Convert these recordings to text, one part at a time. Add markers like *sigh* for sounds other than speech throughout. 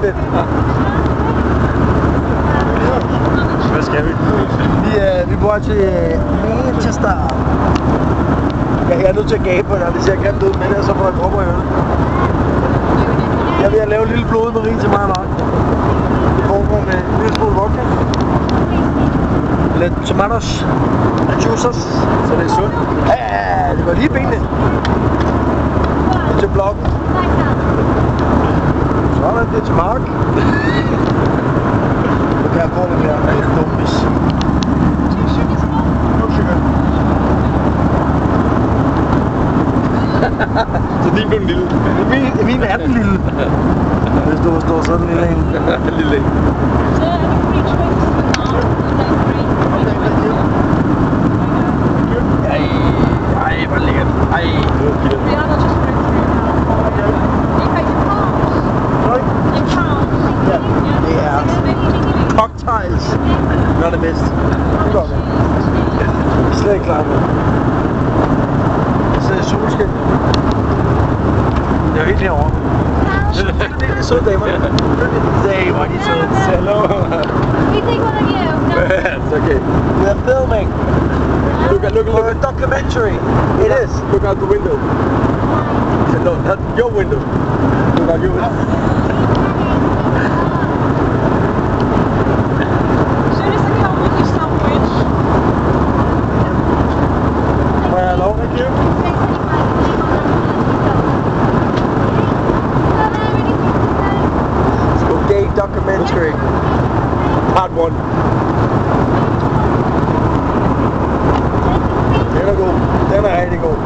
fedt. Hvad skal vi? Vi, øh, vi bor til øh, Manchester. Jeg, jeg er nødt til at gabe, når det ser grimt ud, men ellers så får jeg dropper i. Jeg vil lave en lille blod marin til mig og nok. Det foregår med en lille smule vodka. Lidt tomatoes. Juicers. Så det er sundt. Ja, ja, ja, det var lige benene. Til blokken. dit smaak. *laughs* We gaan volgend jaar echt dompies. Ze niet doen lul. Wie net lul? Dus dat wat dat, Lilleen. Lilleen. *laughs* slet ikke klar med. Jeg sidder i solskin. Det er jo helt herovre. Det er søde damer. Se, hvor er de søde. Hello. It's okay. We are filming Look at look for a documentary. It is. Look out the window. No, not your window. Look out your window. Gay documentary. Part 1. Den er god. Den er rigtig god.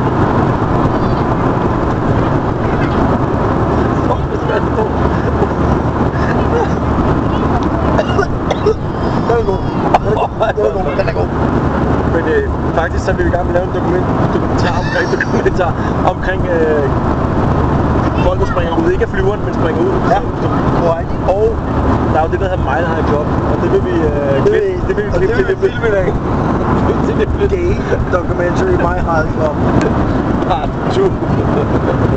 go. er god. Den er god. Den er god. Men øh, faktisk så er vi i gang med at lave en dokument, dokumentar omkring, dokumentar omkring øh, folk, der springer ud. Ikke af flyveren, men springer ud. Ja, korrekt. Og der er jo det, der hedder Mile High Club. Og det vil vi, øh, Det klippe, vil, det vil vi klippe det vil vi filme i dag. Gay documentary, My High Club. part 2.